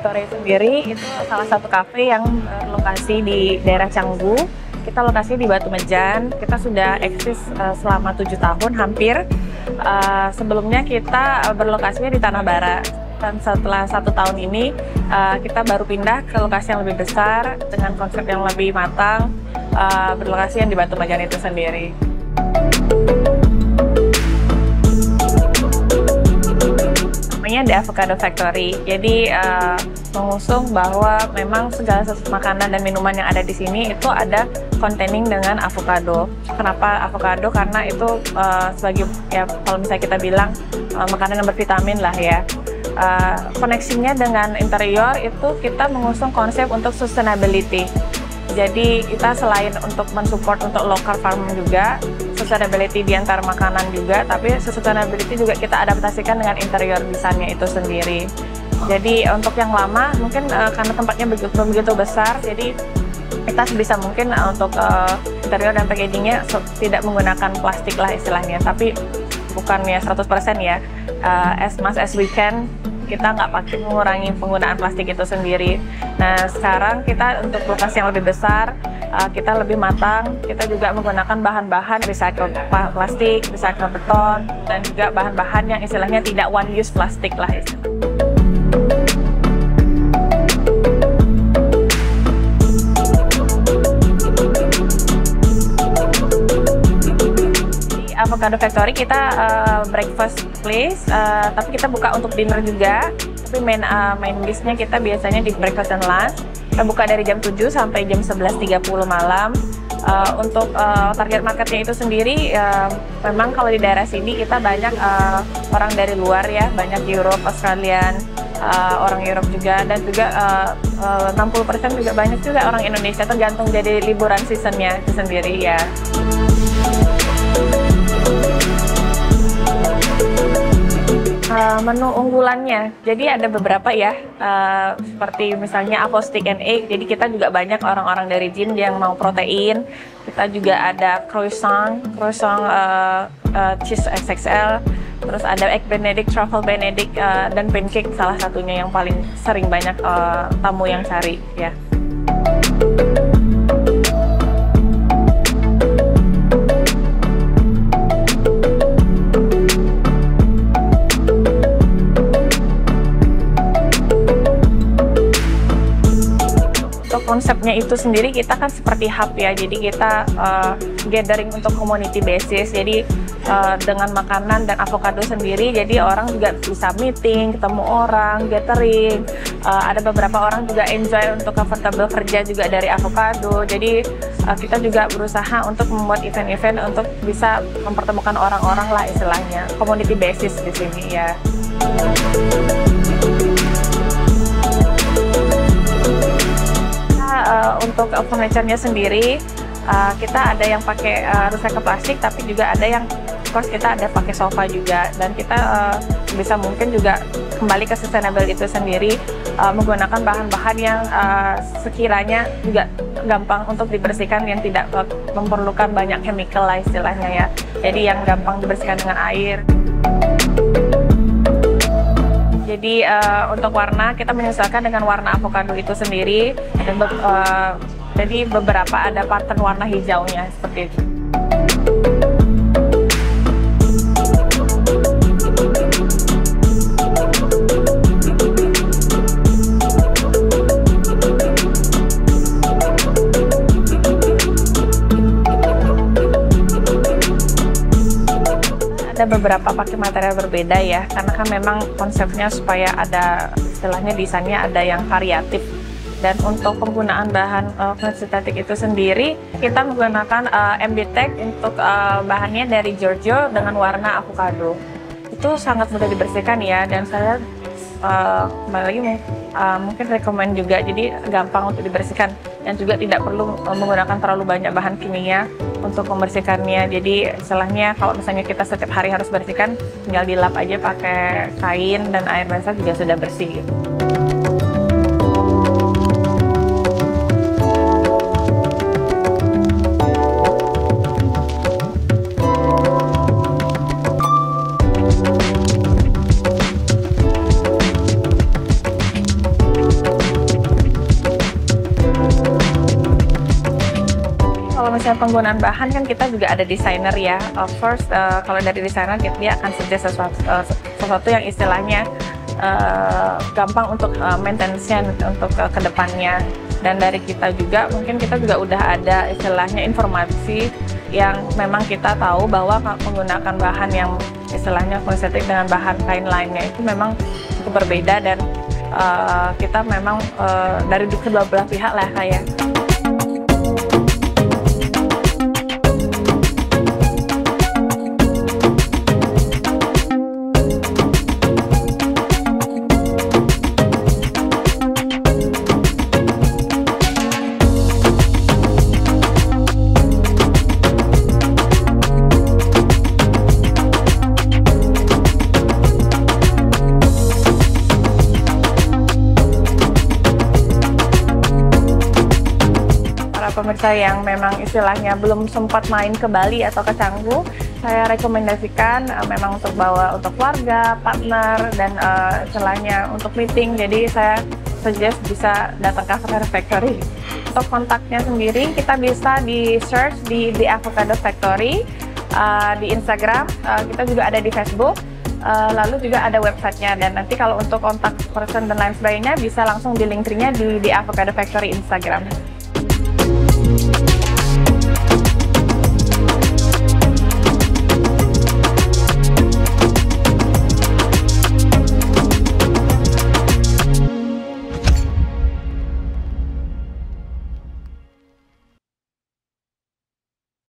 Factory sendiri itu salah satu kafe yang berlokasi di daerah Canggu. Kita lokasi di Batu Mejan. Kita sudah eksis uh, selama tujuh tahun hampir. Uh, sebelumnya kita berlokasinya di Tanah Bara. Dan setelah satu tahun ini kita baru pindah ke lokasi yang lebih besar dengan konsep yang lebih matang, berlokasi yang di Batu Mejan itu sendiri. Namanya The Avocado Factory. Jadi uh, mengusung bahwa memang segala makanan dan minuman yang ada di sini itu ada containing dengan avocado. Kenapa avocado? Karena itu uh, sebagai ya kalau misalnya kita bilang uh, makanan yang bervitamin lah ya. Uh, koneksinya dengan interior itu kita mengusung konsep untuk sustainability. Jadi kita selain untuk mensupport untuk local farming juga, sustainability di antar makanan juga, tapi sustainability juga kita adaptasikan dengan interior desainnya itu sendiri. Jadi untuk yang lama mungkin uh, karena tempatnya begitu, begitu besar, jadi kita sebisa mungkin uh, untuk uh, interior dan packagingnya tidak menggunakan plastik lah istilahnya, tapi bukannya 100% ya, uh, as much as we can kita nggak pakai mengurangi penggunaan plastik itu sendiri. Nah sekarang kita untuk lokasi yang lebih besar, uh, kita lebih matang, kita juga menggunakan bahan-bahan recycle plastik, recycle beton, dan juga bahan-bahan yang istilahnya tidak one use plastik lah istilahnya. Avocado Factory kita uh, breakfast place, uh, tapi kita buka untuk dinner juga. Tapi main uh, main dish-nya kita biasanya di breakfast and lunch. Kita buka dari jam 7 sampai jam 11.30 malam. Uh, untuk uh, target marketnya itu sendiri, uh, memang kalau di daerah sini kita banyak uh, orang dari luar ya, banyak Europe, Australian, uh, orang Europe juga, dan juga uh, uh, 60% juga banyak juga orang Indonesia, tergantung jadi liburan seasonnya sendiri ya. Uh, menu unggulannya, jadi ada beberapa ya, uh, seperti misalnya apple and egg. Jadi kita juga banyak orang-orang dari Jin yang mau protein. Kita juga ada croissant, croissant uh, uh, cheese XXL. Terus ada egg benedict, truffle benedict, uh, dan pancake salah satunya yang paling sering banyak uh, tamu yang cari ya. Konsepnya itu sendiri kita kan seperti hub ya. Jadi kita uh, gathering untuk community basis. Jadi uh, dengan makanan dan avocado sendiri jadi orang juga bisa meeting ketemu orang gathering. Uh, ada beberapa orang juga enjoy untuk comfortable kerja juga dari avocado. Jadi uh, kita juga berusaha untuk membuat event-event untuk bisa mempertemukan orang-orang lah istilahnya. Community basis di sini ya. Uh, untuk furniture-nya sendiri uh, kita ada yang pakai uh, recycle plastik tapi juga ada yang course kita ada pakai sofa juga dan kita uh, bisa mungkin juga kembali ke sustainable itu sendiri uh, menggunakan bahan-bahan yang uh, sekiranya juga gampang untuk dibersihkan yang tidak memerlukan banyak chemical lah istilahnya ya jadi yang gampang dibersihkan dengan air. Jadi uh, untuk warna kita menyesuaikan dengan warna avocado itu sendiri dan uh, jadi beberapa ada pattern warna hijaunya seperti itu. Ada beberapa pakai material berbeda ya karena kan memang konsepnya supaya ada istilahnya desainnya ada yang variatif. Dan untuk penggunaan bahan uh, itu sendiri kita menggunakan uh, Tech untuk uh, bahannya dari Giorgio dengan warna avocado. Itu sangat mudah dibersihkan ya dan saya uh, kembali lagi uh, mungkin rekomend juga jadi gampang untuk dibersihkan dan juga tidak perlu menggunakan terlalu banyak bahan kimia untuk membersihkannya. Jadi istilahnya kalau misalnya kita setiap hari harus bersihkan, tinggal dilap aja pakai kain dan air basah juga sudah bersih gitu. Misalnya penggunaan bahan kan kita juga ada desainer ya. Uh, first uh, kalau dari desainer dia akan suggest sesuatu, uh, sesuatu yang istilahnya uh, gampang untuk uh, maintenance-nya untuk uh, ke depannya. Dan dari kita juga mungkin kita juga udah ada istilahnya informasi yang memang kita tahu bahwa menggunakan bahan yang istilahnya konsentrate dengan bahan kain lainnya itu memang cukup berbeda dan uh, kita memang uh, dari kedua belah pihak lah kayak pemirsa yang memang istilahnya belum sempat main ke Bali atau ke Canggu, saya rekomendasikan uh, memang untuk bawa untuk keluarga, partner, dan uh, istilahnya untuk meeting. Jadi saya suggest bisa datang ke Avocado Factory. Untuk kontaknya sendiri, kita bisa di search di The Avocado Factory uh, di Instagram, uh, kita juga ada di Facebook. Uh, lalu juga ada websitenya dan nanti kalau untuk kontak person dan lain sebagainya bisa langsung di link di, di Avocado Factory Instagram.